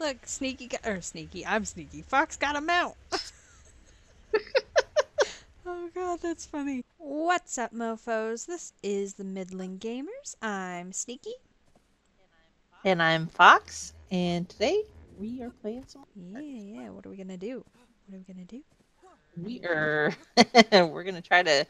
Look, Sneaky got, or Sneaky, I'm Sneaky. Fox got a mount. oh god, that's funny. What's up, mofos? This is the Middling Gamers. I'm Sneaky. And I'm Fox, and today we are playing some. Yeah, yeah. What are we gonna do? What are we gonna do? We are. we're gonna try to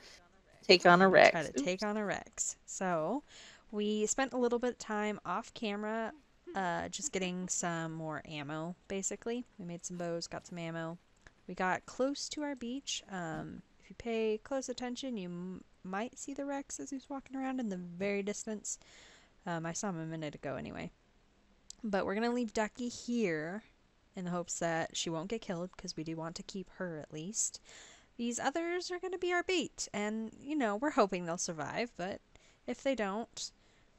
take on a Rex. Try to take on a Rex. So, we spent a little bit of time off camera, uh, just getting some more ammo. Basically, we made some bows, got some ammo. We got close to our beach. Um, if you pay close attention, you might see the Rex as he's walking around in the very distance. Um, I saw him a minute ago, anyway. But we're gonna leave Ducky here in the hopes that she won't get killed because we do want to keep her at least. These others are going to be our bait, and you know, we're hoping they'll survive, but if they don't,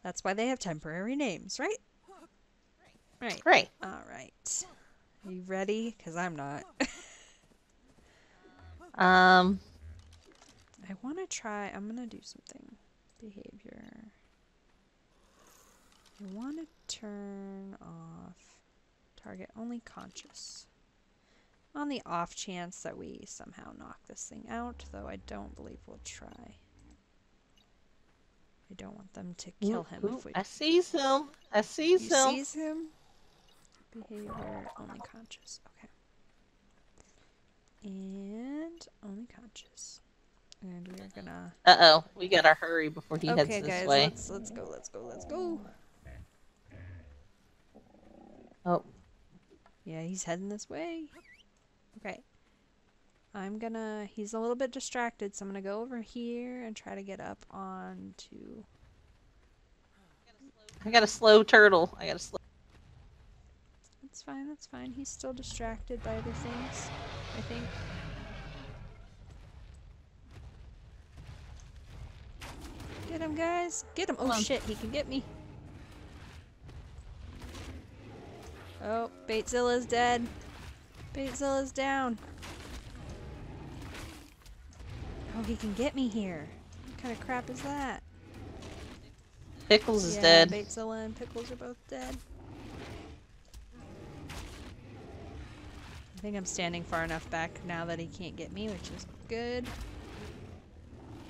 that's why they have temporary names, right? Right. Right. All right. Are you ready? Because I'm not. Um. I want to try. I'm going to do something. Behavior. I want to turn off target only conscious. On the off chance that we somehow knock this thing out, though I don't believe we'll try. I don't want them to kill him Ooh, if we I sees him. I you him. sees him. Behavior only conscious. Okay. And only conscious. And we are gonna Uh oh, we gotta hurry before he heads Okay this guys, way. let's let's go, let's go, let's go. Oh, Yeah, he's heading this way. Okay. I'm gonna he's a little bit distracted, so I'm gonna go over here and try to get up onto I got a slow turtle. I got a slow. That's fine, that's fine. He's still distracted by other things, I think. Get him, guys! Get him! Oh shit, he can get me! Oh, Baitzilla's dead. Baitzilla's down. Oh, he can get me here. What kind of crap is that? Pickles is yeah, dead. Baitzilla and Pickles are both dead. I think I'm standing far enough back now that he can't get me, which is good.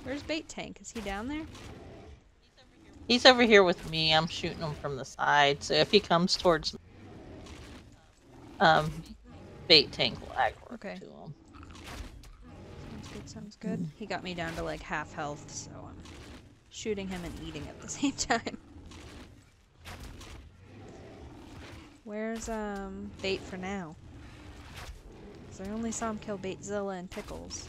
Where's Bait Tank? Is he down there? He's over here with me. I'm shooting him from the side. So if he comes towards, me, um, bait tank will aggro Okay. to him. Sounds good, sounds good. He got me down to like half health, so I'm shooting him and eating at the same time. Where's um Bait for now? I only saw him kill Baitzilla and Pickles.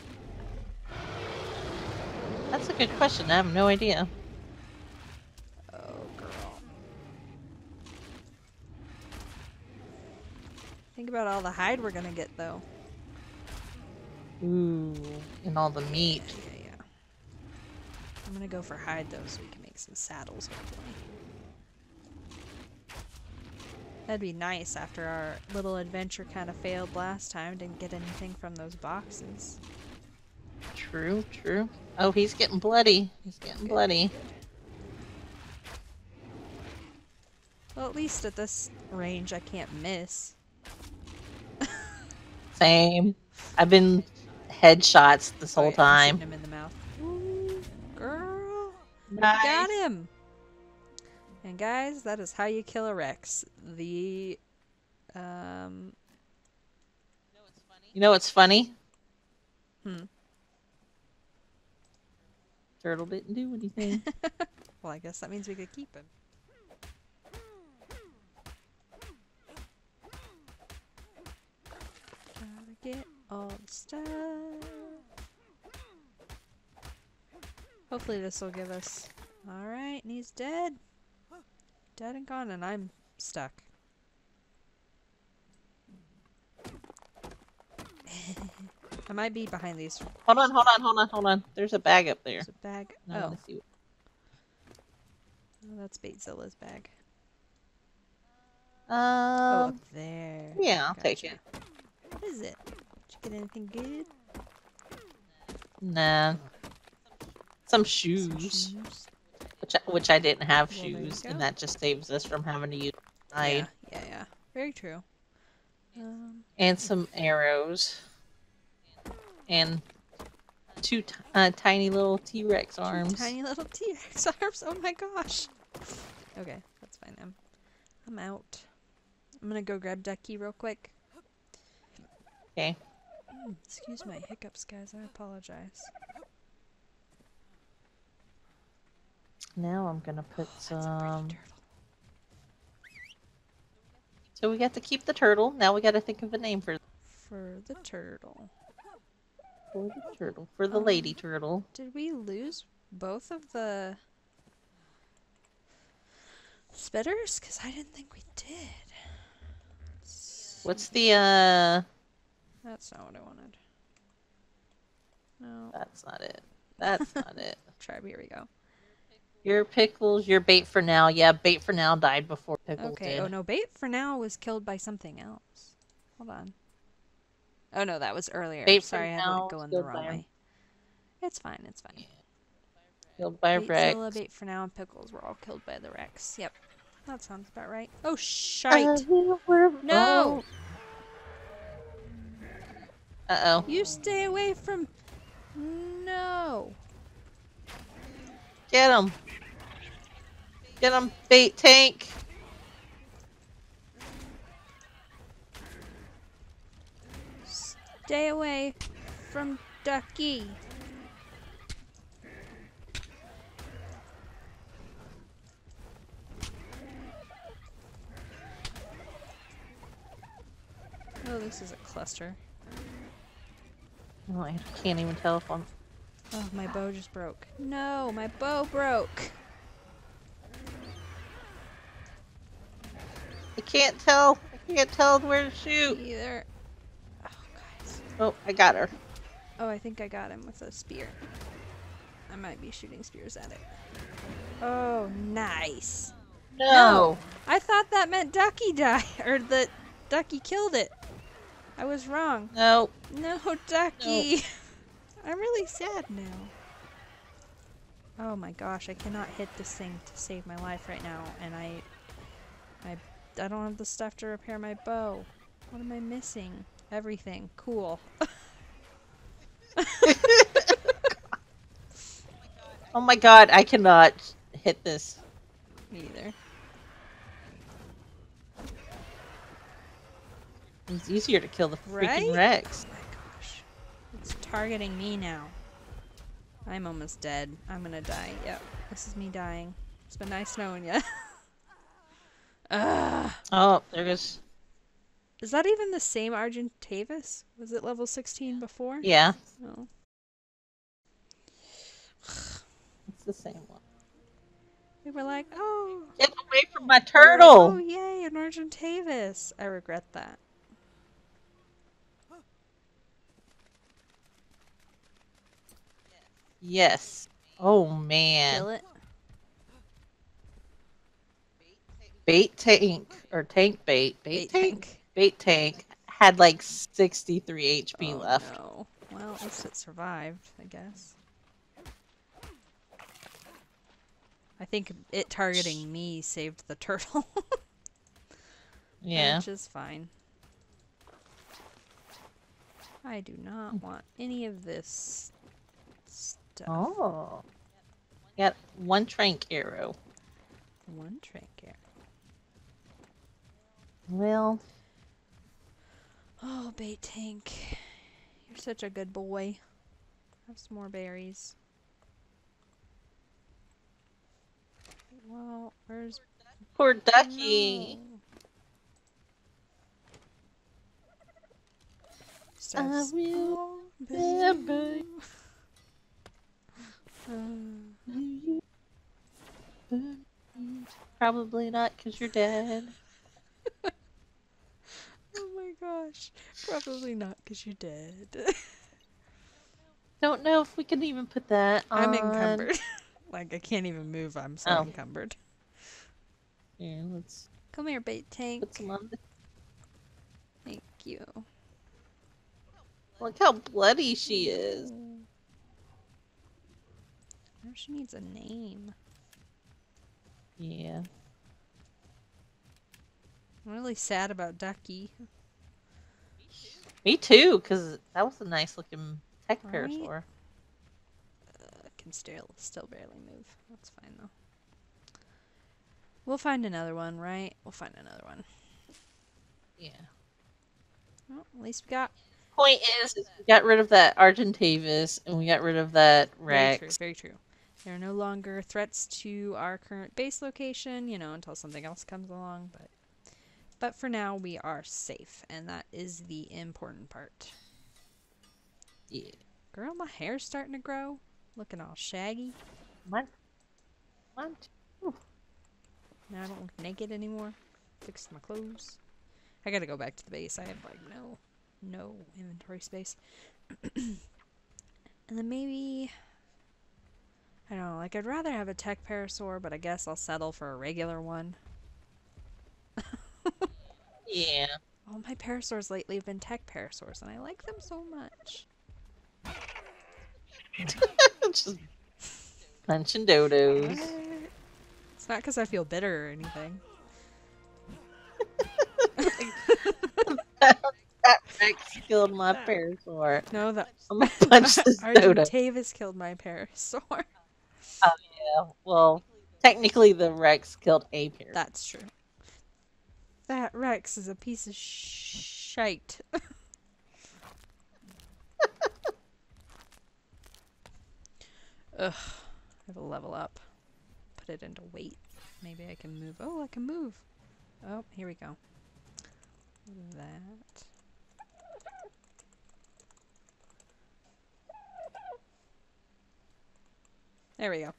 That's a good question. I have no idea. Oh, girl. Think about all the hide we're gonna get, though. Ooh, and all the meat. Yeah, yeah. I'm gonna go for hide, though, so we can make some saddles, hopefully. That'd be nice after our little adventure kind of failed last time. Didn't get anything from those boxes. True, true. Oh, he's getting bloody. He's getting Good, bloody. good. Well, at least at this range, I can't miss. Same. I've been headshots this whole I'm time. him in the mouth. Ooh, girl. Nice. Got him! And guys, that is how you kill a Rex. The um You know what's funny? Hmm. Turtle didn't do anything. well I guess that means we could keep him. Gotta get all the stuff. Hopefully this will give us Alright, and he's dead. Dead and gone, and I'm stuck. I might be behind these. hold on, hold on, hold on, hold on. There's a bag up there. There's a bag. I Oh, wanna see what- oh, that's Baitzilla's bag. oh, Um, up there. yeah, I'll take Gotcha. it. What is it? Did you get anything good? Nah. Some Some shoes, shoes? Which I, which I didn't have Well, shoes, and that just saves us from having to use. Yeah, yeah, yeah. Very true. Um, and some arrows, and two t- uh, tiny little T Rex arms. tiny little T Rex arms. Oh my gosh. Okay, that's fine. I'm, I'm out. I'm gonna go grab Ducky real quick. Okay. Mm, excuse my hiccups, guys. I apologize. Now I'm gonna put Oh, pretty some. So we got to keep the turtle. Now we got to think of a name for For the turtle. for the turtle for the Um, lady turtle. Did we lose both of the spitters? Because I didn't think we did. What's the uh? That's not what I wanted. No. That's not it. That's not it. Try. Here we go. Your pickles, your bait for now. Yeah, bait for now died before pickles Okay. did. Oh no, bait for now was killed by something else. Hold on. Oh no, that was earlier. Bait for Sorry, I had now it was going the wrong way. It's fine. It's fine. Killed by Rex. Baitzilla, bait for now, and pickles were all killed by the Rex. Yep. That sounds about right. Oh shite! No! Uh oh. You stay away from. No. Get him. Get him, bait tank. Stay away from Ducky. Oh, this is a cluster. Oh, I can't even tell if I'm. Oh, my bow just broke. No, my bow broke. I can't tell. I can't tell where to shoot. Either. Oh, guys. Oh, I got her. Oh, I think I got him with a spear. I might be shooting spears at it. Oh, nice. No. I thought that meant Ducky died, or that Ducky killed it. I was wrong. No. No, Ducky. I'm really sad now. Oh my gosh, I cannot hit this thing to save my life right now, and I, I, I don't have the stuff to repair my bow. What am I missing? Everything. Cool. Oh my god, I cannot hit this. Me either. It's easier to kill the freaking Right? Rex. Oh. It's targeting me now. I'm almost dead. I'm gonna die. Yep. This is me dying. It's been nice knowing you. Ugh. Oh, there goes. Is that even the same Argentavis? Was it level 16 before? Yeah, No. Oh. it's the same one. We were like, oh. Get away from my we were like, turtle! oh, yay, an Argentavis. I regret that. Yes. Oh man. Kill it. Bait tank or tank bait. Bait, tank? Bait tank had like 63 HP Oh, left. No. Well, at least it survived, I guess. I think it targeting me saved the turtle. Yeah. Which is fine. I do not want any of this stuff. Oh. Got one trank arrow. One trinket. Well, Oh, bait tank. You're such a good boy. Have some more berries. Well, where's poor ducky. No. I will Oh, remember. Uh, Probably not because you're dead. oh my gosh. Probably not because you're dead. Don't know if we can even put that on. I'm encumbered. like, I can't even move. I'm so Oh. encumbered. Yeah, let's Come here, bait tank. put some on. The... Thank you. Look how bloody she is. She needs a name. Yeah. I'm really sad about Ducky. Me too, because that was a nice looking tech Right? parasaur. Uh, can still still barely move. That's fine though. We'll find another one, right? We'll find another one. Yeah. Well, at least we got Point is, is we got rid of that Argentavis and we got rid of that Rex. very true. Very true. There are no longer threats to our current base location, you know, until something else comes along. But but for now, we are safe, and that is the important part. Yeah. Girl, my hair's starting to grow, looking all shaggy. Mine. Mine too. Now I don't look naked anymore. Fixed my clothes. I gotta go back to the base. I have like no, no inventory space. and then maybe I don't know. Like I'd rather have a tech parasaur, but I guess I'll settle for a regular one. Yeah. All my parasaurs lately have been tech parasaurs, and I like them so much. Just punching dodos. It's not because I feel bitter or anything. that Rex killed my parasaur. No, the I'm gonna punch this dodo. Killed my parasaur. Oh, yeah. Well, technically, the Rex killed a parasaur. That's true. That Rex is a piece of shite. Ugh. I have a level up. Put it into weight. Maybe I can move. Oh, I can move. Oh, here we go. That. There we go.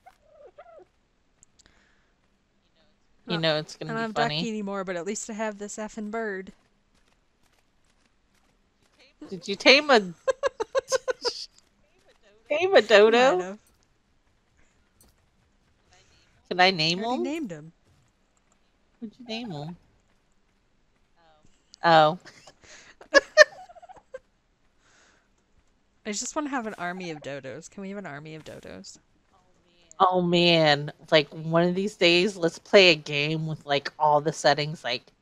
You know it's gonna don't have be funny. ducky anymore, but at least I have this effing bird. Did you tame a tame a dodo? Can I I name already him? named him. What'd you name him? Oh, oh. I just want to have an army of dodos. Can we have an army of dodos? Oh man! Like one of these days, let's play a game with like all the settings like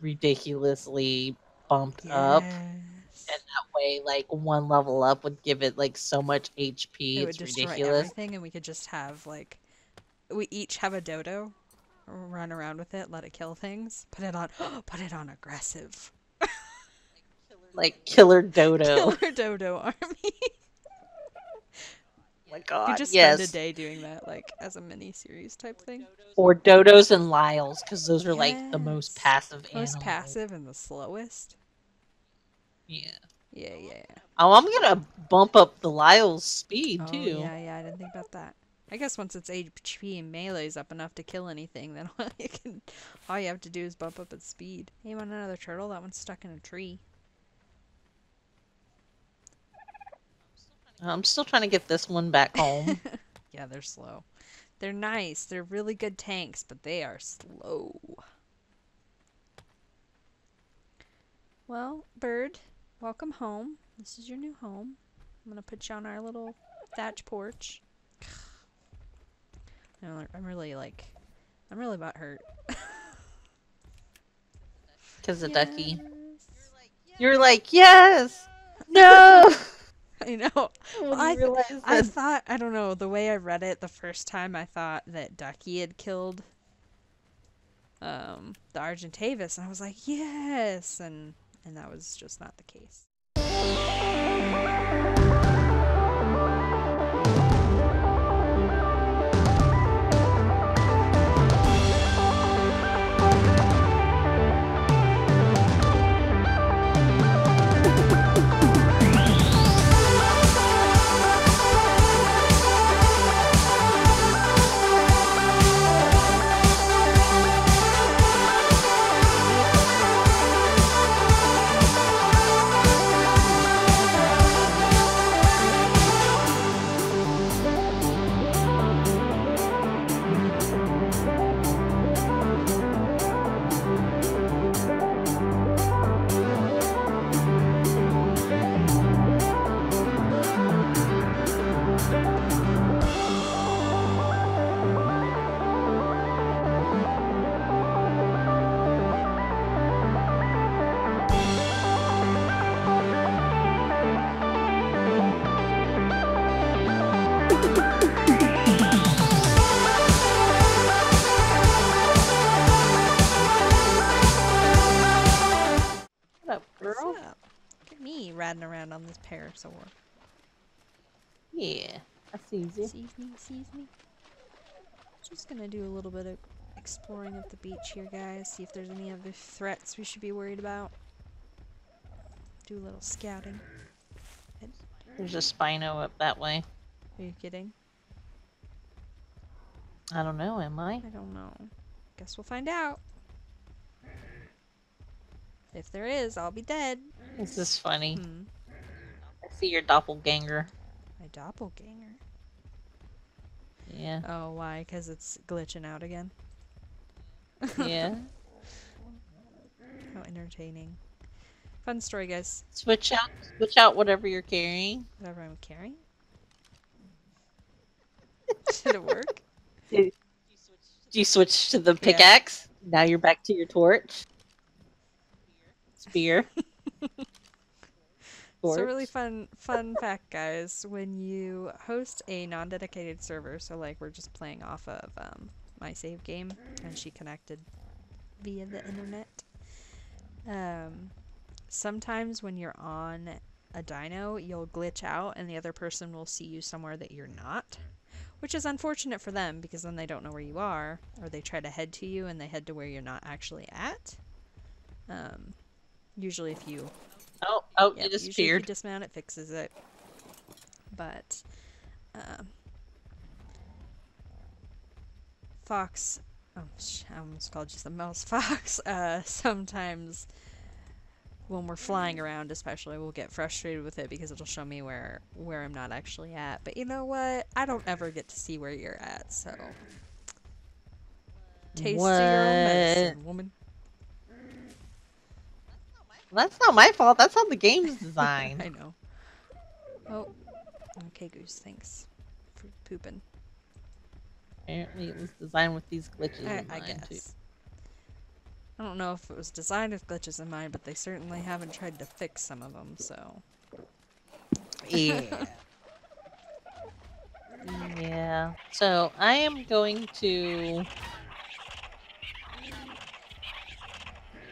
ridiculously bumped up. And that way, like one level up would give it like so much HP. It would it's destroy ridiculous. everything, and we could just have like, we each have a dodo, run around with it, let it kill things, put it on, put it on aggressive, Like killer dodo. killer dodo army. Oh my you just yes. spend a day doing that, like as a mini series type thing. Or dodos and lyles, because those are like the most Yes. passive Most animals. passive and the slowest. Yeah. Yeah, yeah. Oh, I'm gonna bump up the lyle's speed Oh, too. yeah, yeah. I didn't think about that. I guess once its HP and melee's up enough to kill anything, then all you can, all you have to do is bump up its speed. Hey, you want another turtle? That one's stuck in a tree. I'm still trying to get this one back home. Yeah, they're slow. They're nice. They're really good tanks, but they are slow. Well, bird, welcome home. This is your new home. I'm gonna put you on our little thatch porch. No, I'm really like, I'm really about hurt. Because of Ducky. Yes. You're like, yes! No! I know. When I I thought I don't know the way I read it the first time. I thought that Ducky had killed um, the Argentavis, and I was like, yes, and and that was just not the case. Up, girl? What's up? Look at me riding around on this parasaur. Yeah, I see you. Sees me, sees me. Just gonna do a little bit of exploring of the beach here, guys. See if there's any other threats we should be worried about. Do a little scouting. There's a Spino up that way. Are you kidding? I don't know, am I? I don't know. Guess we'll find out. If there is, I'll be dead. This is funny. Hmm. I see your doppelganger. My doppelganger. Yeah. Oh, why? Because it's glitching out again. Yeah. How entertaining. Fun story, guys. switch out switch out whatever you're carrying. Whatever I'm carrying. Did it work? Did You switch to the pickaxe. Now you're back to your torch. Spear. So really fun fun fact guys, when you host a non-dedicated server, so like we're just playing off of um, my save game and she connected via the internet. Um, sometimes when you're on a dino, you'll glitch out and the other person will see you somewhere that you're not. Which is unfortunate for them because then they don't know where you are, or they try to head to you and they head to where you're not actually at. Um, usually, if you Oh, oh, Yep, it usually if you disappeared. dismount, it fixes it. But, um, Fox, oh, I almost called you the mouse fox. Uh, sometimes when we're flying around, especially, we'll get frustrated with it because it'll show me where where I'm not actually at. But you know what? I don't ever get to see where you're at, so taste your own medicine, woman. That's not my fault. That's how the game's designed. I know. Oh, okay, Goose. Thanks for pooping. Apparently, it was designed with these glitches I, in I mind too. guess. I don't know if it was designed with glitches in mind, but they certainly haven't tried to fix some of them. So Yeah. yeah. So I am going to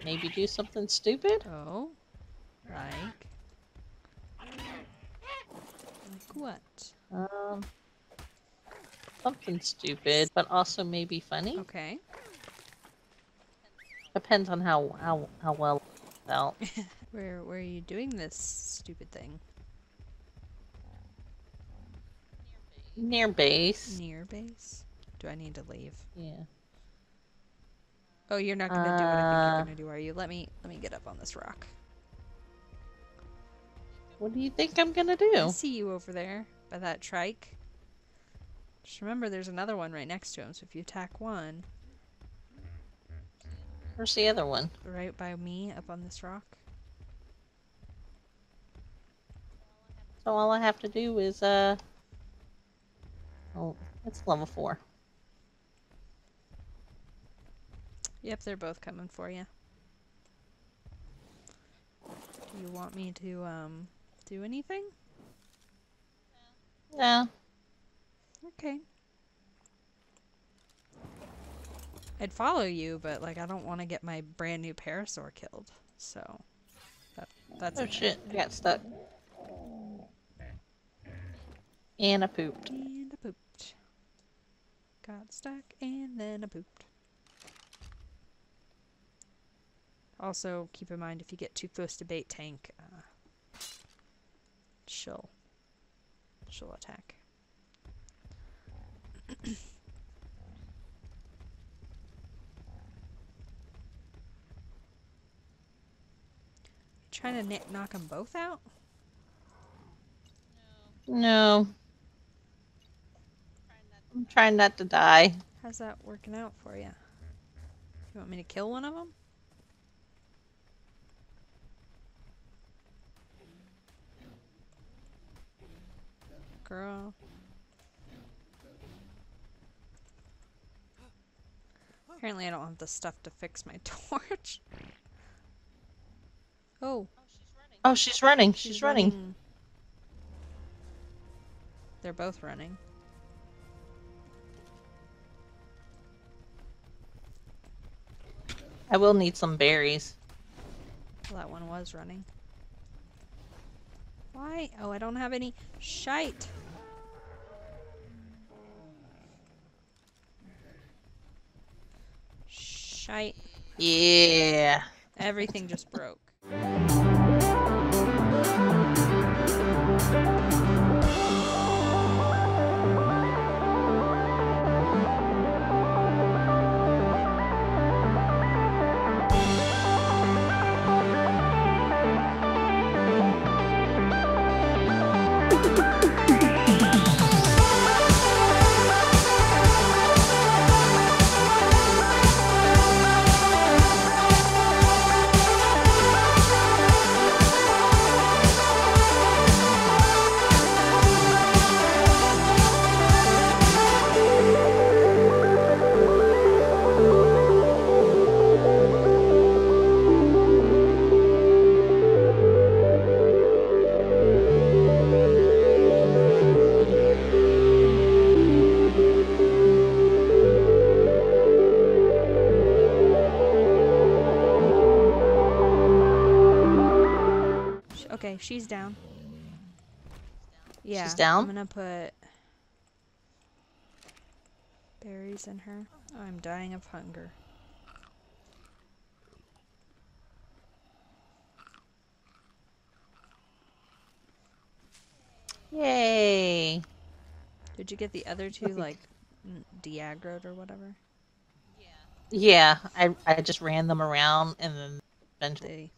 maybe do something stupid. oh, like like what? Um, something stupid, but also maybe funny. Okay. Depends on how how how well it felt. Where where are you doing this stupid thing? Near base. Near base? Do I need to leave? Yeah. Oh, you're not gonna do what I think Uh, you're gonna do, are you? Let me let me get up on this rock. What do you think I'm gonna do? I do? see you over there by that trike. Just remember, there's another one right next to him. So if you attack one, Where's the other one? right by me up on this rock. So all I have to do is uh. Oh, it's level four. Yep, they're both coming for you. Do you want me to um do anything? No. Okay. I'd follow you, but like I don't want to get my brand new parasaur killed. So that that's Oh okay. shit! I got stuck. And I pooped. And I pooped. Got stuck and then I pooped. Also, keep in mind if you get too close to bait tank, uh, she'll she'll attack. Trying to kn- knock them both out? No. No. I'm trying not to die. How's that working out for you? You want me to kill one of them? Girl. Apparently I don't have the stuff to fix my torch. Oh, Oh, she's running. She's, running. They're both running. I will need some berries. Well, that one was running. Why? Oh, I don't have any shite. Shite. Yeah. Everything just broke. Down. Yeah. down? I'm gonna put berries in her. Oh, I'm dying of hunger. Yay. Did you get the other two like de-aggroed or whatever? Yeah, I I just ran them around and then eventually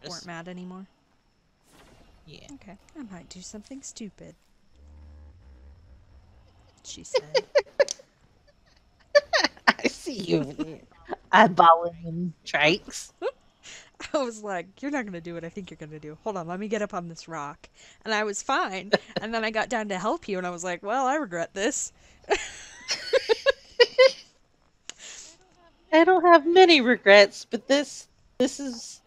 They weren't just, mad anymore. Yeah. Okay, I might do something stupid. She said. I see you. Eyeballing trikes. I was like, "You're not gonna do what I think you're gonna do. Hold on, let me get up on this rock." And I was fine. and then I got down to help you, and I was like, "Well, I regret this." I don't have many regrets, but this this is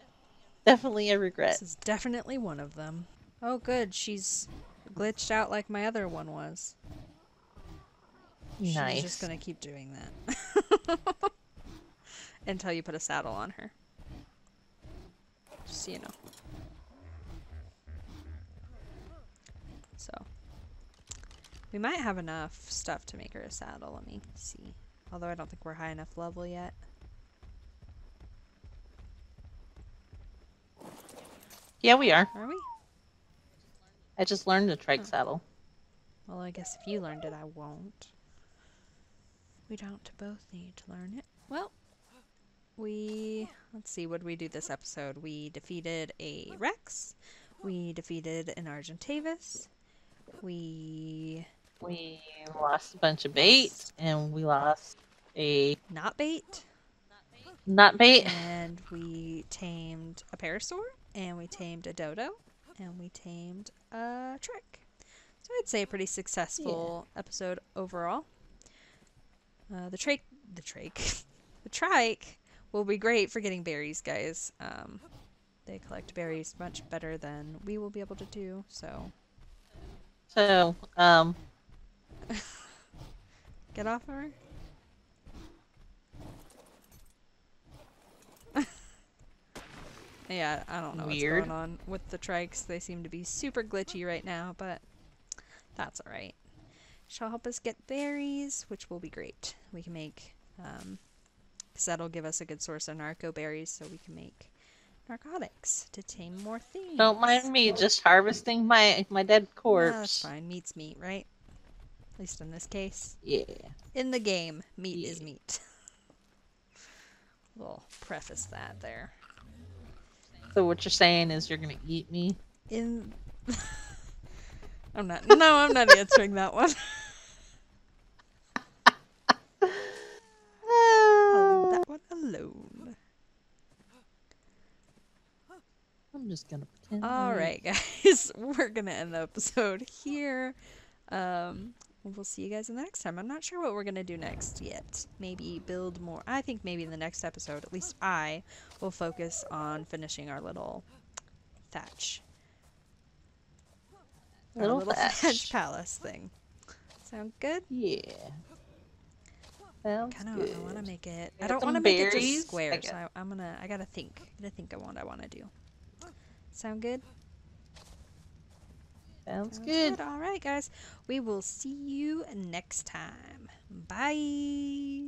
definitely a regret. This is definitely one of them. Oh, good. She's glitched out like my other one was. Nice. She's just gonna keep doing that until you put a saddle on her. Just so you know. So we might have enough stuff to make her a saddle. Let me see. Although I don't think we're high enough level yet. Yeah, we are. Are we? I just learned the trike saddle. Well, I guess if you learned it, I won't. We don't both need to learn it. Well, we. Let's see, what did we do this episode? We defeated a Rex. We defeated an Argentavis. We. We lost a bunch of bait and we lost a Not bait. not bait. And we tamed a Parasaur. And we tamed a Dodo. And we tamed a Trike. So I'd say a pretty successful episode overall. Uh, the trike, the trike, the trike will be great for getting berries, guys. Um, they collect berries much better than we will be able to do. So So, um, get off of her. Yeah, I don't know Weird. what's going on with the trikes. They seem to be super glitchy right now, but that's all right. She'll help us get berries, which will be great. We can make, um, because that'll give us a good source of narco berries, so we can make narcotics to tame more things. don't mind me just harvesting my my dead No, corpse. that's fine. Meat's meat, right? At least in this case. Yeah. In the game, meat is meat. we'll preface that there. So what you're saying is you're gonna eat me? In. I'm not. No, I'm not answering that one. I'll leave that one alone. I'm just gonna pretend. All like- right, guys, we're gonna end the episode here. Um, we'll see you guys in the next time. I'm not sure what we're gonna do next yet. Maybe build more. I think maybe in the next episode, at least I will focus on finishing our little thatch, our Little little thatch. palace thing. Sound good? Yeah. Sounds Kind of. I want to make it. I don't want to make it just square. So I, I'm gonna. I gotta think. I gotta think of what I want to do. Sound good? Sounds Sounds good. All right, guys. We will see you next time. Bye.